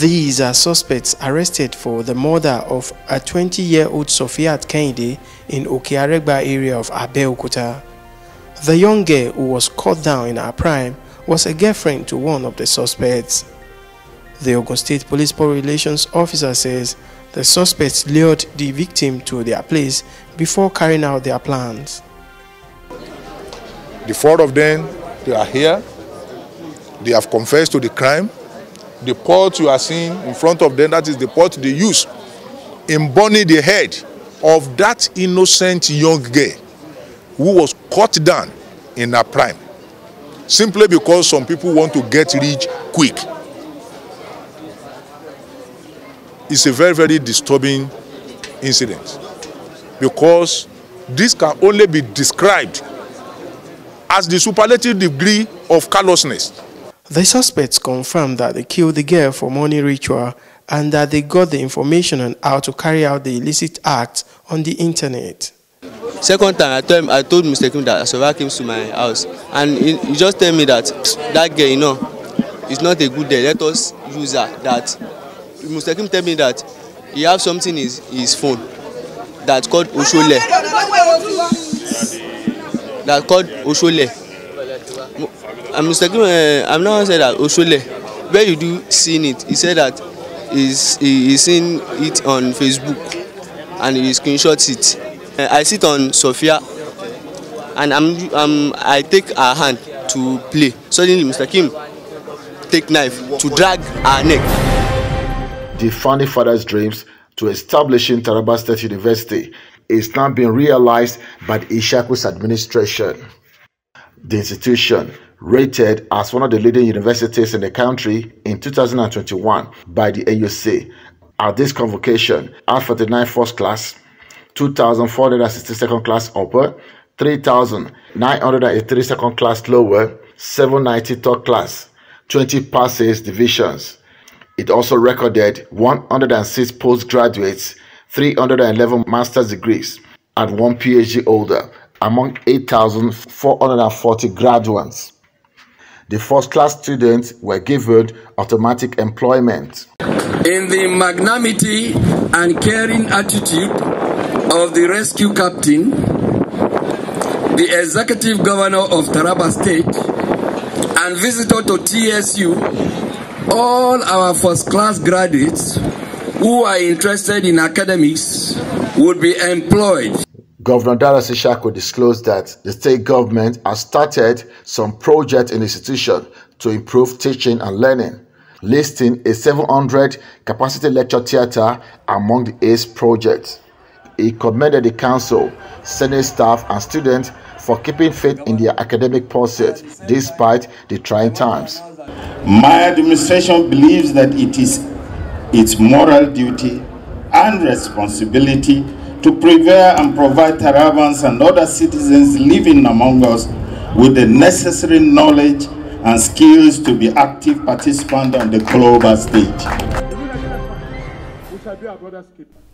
These are suspects arrested for the murder of a 20-year-old Sofiat Kehinde in Okearegba area of Abeokuta. The young girl who was cut down in her prime was a girlfriend to one of the suspects. The Ogun State Police Public Relations Officer says the suspects lured the victim to their place before carrying out their plans. The four of them, they are here. They have confessed to the crime. The pot you are seeing in front of them, that is the pot they use in burning the head of that innocent young girl who was cut down in her prime simply because some people want to get rich quick. It's a very, very disturbing incident because this can only be described as the superlative degree of callousness. The suspects confirmed that they killed the girl for money ritual and that they got the information on how to carry out the illicit act on the internet. Second time, I told, I told Mr. Kim that Asova came to my house and he, he just tell me that that girl, you know, is not a good girl. Let us use her. That Mr. Kim tell me that he have something in his, his phone that called Oshole. That called Oshole. Mr. Kim, uh, I'm not saying that Oshole. Where you do seen it, he said that he's, he, he's seen it on Facebook and he screenshots it. Uh, I sit on Sophia and I'm, I'm, I take her hand to play. Suddenly, Mr. Kim take knife to drag her neck. The founding father's dreams to establishing Taraba State University is now being realized by the Ishaku's administration. The institution, rated as one of the leading universities in the country in 2021 by the AUC, at this convocation had 49 first class, 2,460 second class upper, 3,983 second class lower, 790 third class, 20 passes divisions. It also recorded 106 postgraduates, 311 master's degrees, and one PhD holder among 8,440 graduates. The first class students were given automatic employment. In the magnanimity and caring attitude of the rescue captain, the executive governor of Taraba State, and visitor to TSU, all our first class graduates who are interested in academics would be employed. Governor Darius Ishaku disclosed that the state government has started some projects in the institution to improve teaching and learning, listing a 700 capacity lecture theater among the ACE projects. He commended the council, senate staff, and students for keeping faith in their academic pursuit despite the trying times. My administration believes that it is its moral duty and responsibility to prepare and provide Tarabans and other citizens living among us with the necessary knowledge and skills to be active participants on the global stage.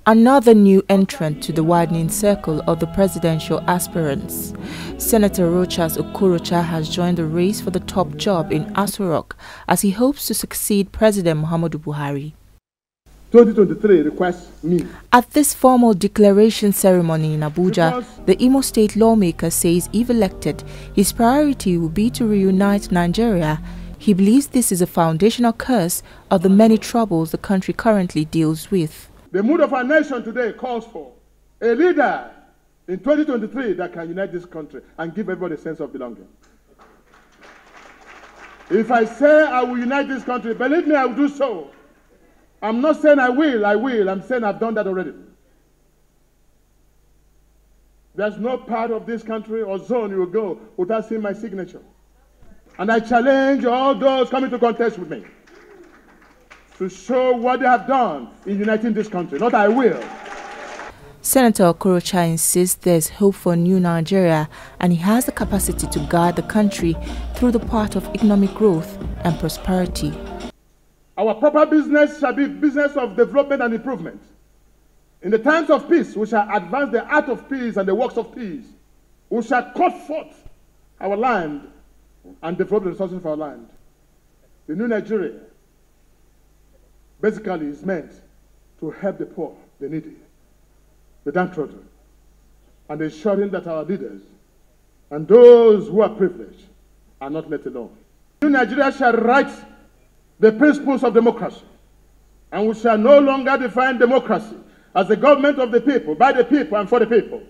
Another new entrant to the widening circle of the presidential aspirants. Senator Rochas Okorocha has joined the race for the top job in Aso Rock as he hopes to succeed President Muhammadu Buhari. 2023 requests me. At this formal declaration ceremony in Abuja, the Imo State lawmaker says if elected, his priority will be to reunite Nigeria. He believes this is a foundational curse of the many troubles the country currently deals with. The mood of our nation today calls for a leader in 2023 that can unite this country and give everybody a sense of belonging. If I say I will unite this country, believe me, I will do so. I'm not saying I will, I will. I'm saying I've done that already. There's no part of this country or zone you will go without seeing my signature. And I challenge all those coming to contest with me to show what they have done in uniting this country. Not I will. Senator Okorocha insists there's hope for new Nigeria and he has the capacity to guide the country through the path of economic growth and prosperity. Our proper business shall be business of development and improvement. In the times of peace, we shall advance the art of peace and the works of peace. We shall cut forth our land and develop the resources of our land. The new Nigeria basically is meant to help the poor, the needy, the downtrodden, and ensuring that our leaders and those who are privileged are not let alone. New Nigeria shall write the principles of democracy, and we shall no longer define democracy as the government of the people, by the people, and for the people.